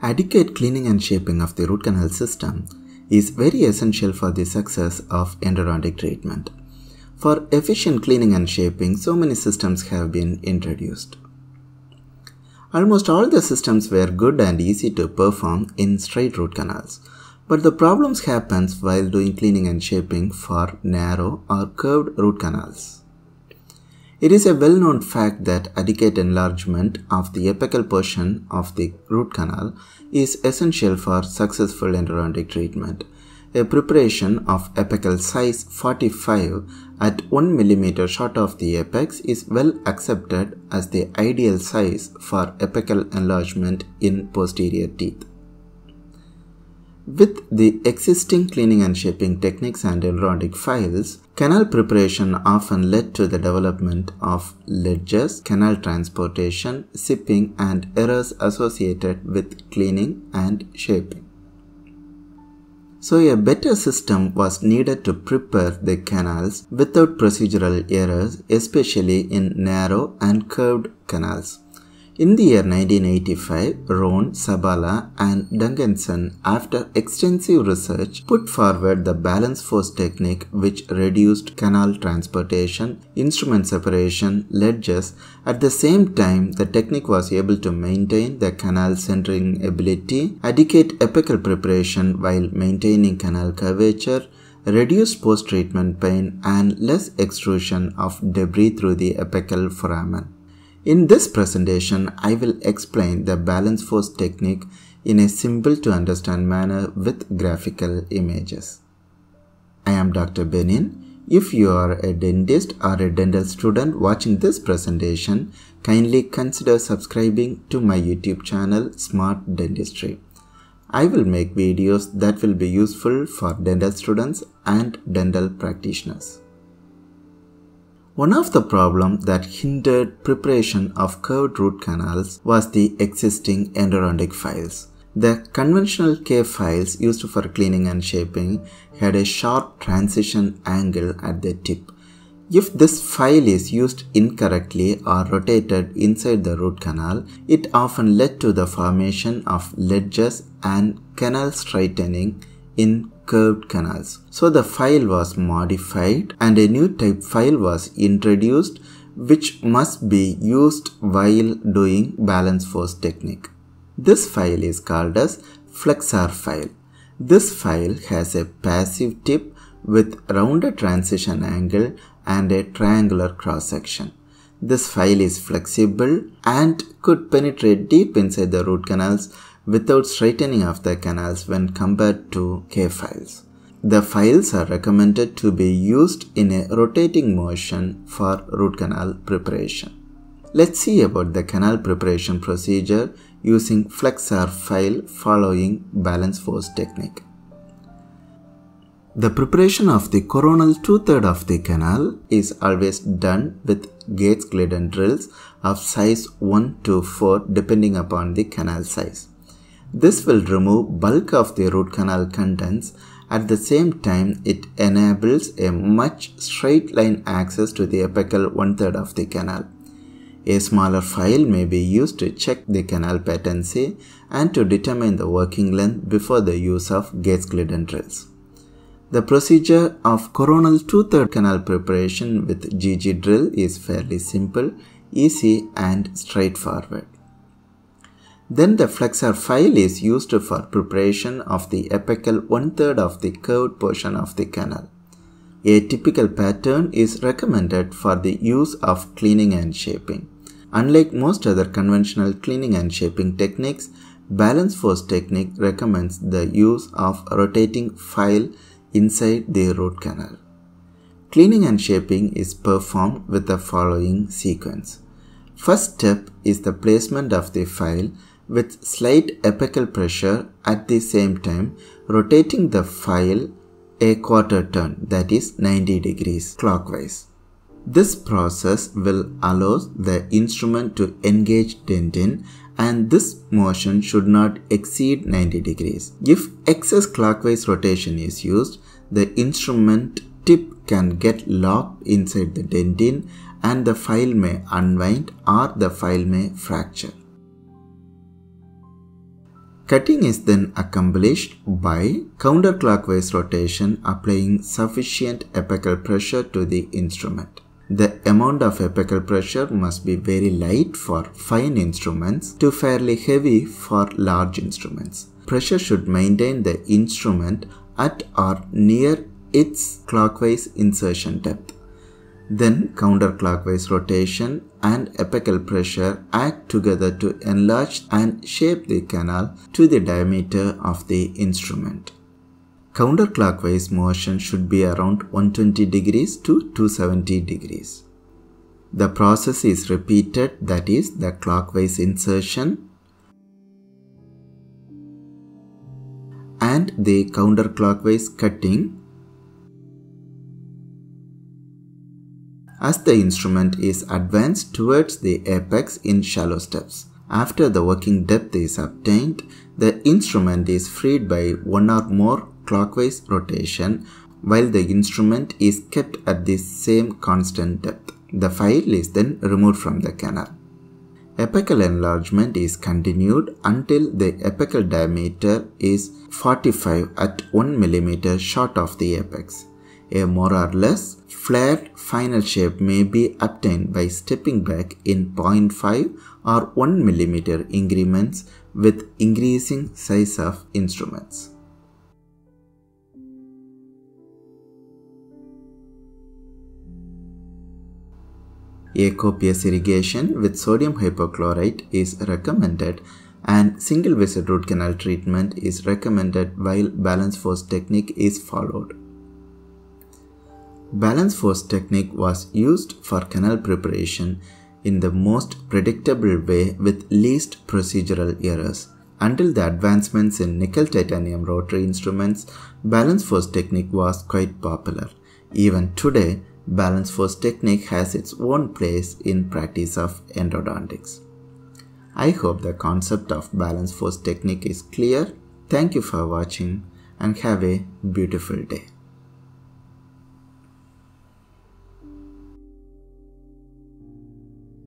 Adequate cleaning and shaping of the root canal system is very essential for the success of endodontic treatment. For efficient cleaning and shaping, so many systems have been introduced. Almost all the systems were good and easy to perform in straight root canals. But the problems happens while doing cleaning and shaping for narrow or curved root canals. It is a well-known fact that adequate enlargement of the apical portion of the root canal is essential for successful endodontic treatment. A preparation of apical size 45 at 1 mm short of the apex is well accepted as the ideal size for apical enlargement in posterior teeth. With the existing cleaning and shaping techniques and endodontic files, canal preparation often led to the development of ledges, canal transportation, zipping and errors associated with cleaning and shaping. So a better system was needed to prepare the canals without procedural errors, especially in narrow and curved canals. In the year 1985, Roane, Sabala and Duncanson, after extensive research, put forward the balance force technique which reduced canal transportation, instrument separation, ledges. At the same time, the technique was able to maintain the canal centering ability, adequate apical preparation while maintaining canal curvature, reduced post-treatment pain and less extrusion of debris through the apical foramen. In this presentation, I will explain the balance force technique in a simple to understand manner with graphical images. I am Dr. Benin. If you are a dentist or a dental student watching this presentation, kindly consider subscribing to my YouTube channel Smart Dentistry. I will make videos that will be useful for dental students and dental practitioners. One of the problems that hindered preparation of curved root canals was the existing endodontic files. The conventional K files used for cleaning and shaping had a sharp transition angle at the tip. If this file is used incorrectly or rotated inside the root canal, it often led to the formation of ledges and canal straightening in curved canals. So the file was modified and a new type file was introduced which must be used while doing balance force technique. This file is called as Flex-R file. This file has a passive tip with rounded transition angle and a triangular cross section. This file is flexible and could penetrate deep inside the root canals without straightening of the canals when compared to K files. The files are recommended to be used in a rotating motion for root canal preparation. Let's see about the canal preparation procedure using Flex-R file following balance force technique. The preparation of the coronal two-third of the canal is always done with Gates Glidden drills of size 1 to 4 depending upon the canal size. This will remove bulk of the root canal contents. At the same time, it enables a much straight line access to the apical one-third of the canal. A smaller file may be used to check the canal patency and to determine the working length before the use of Gates Glidden drills. The procedure of coronal two-third canal preparation with GG drill is fairly simple, easy and straightforward. Then the Flex-R file is used for preparation of the apical one-third of the curved portion of the canal. A typical pattern is recommended for the use of cleaning and shaping. Unlike most other conventional cleaning and shaping techniques, balance force technique recommends the use of rotating file inside the root canal. Cleaning and shaping is performed with the following sequence. First step is the placement of the file with slight apical pressure at the same time rotating the file a quarter turn that is 90 degrees clockwise. This process will allow the instrument to engage dentin and this motion should not exceed 90 degrees. If excess clockwise rotation is used, the instrument tip can get locked inside the dentin and the file may unwind or the file may fracture. Cutting is then accomplished by counterclockwise rotation applying sufficient apical pressure to the instrument. The amount of apical pressure must be very light for fine instruments to fairly heavy for large instruments. Pressure should maintain the instrument at or near its clockwise insertion depth. Then counterclockwise rotation and apical pressure act together to enlarge and shape the canal to the diameter of the instrument. Counterclockwise motion should be around 120 degrees to 270 degrees. The process is repeated that is the clockwise insertion and the counterclockwise cutting as the instrument is advanced towards the apex in shallow steps. After the working depth is obtained, the instrument is freed by one or more clockwise rotation while the instrument is kept at the same constant depth. The file is then removed from the canal. Apical enlargement is continued until the apical diameter is 45 at 1 mm short of the apex. A more or less flat final shape may be obtained by stepping back in 0.5 or 1 mm increments with increasing size of instruments. A copious irrigation with sodium hypochlorite is recommended and single visit root canal treatment is recommended while balance force technique is followed. Balance force technique was used for canal preparation in the most predictable way with least procedural errors. Until the advancements in nickel titanium rotary instruments, balance force technique was quite popular. Even today, balance force technique has its own place in practice of endodontics. I hope the concept of balance force technique is clear. Thank you for watching and have a beautiful day.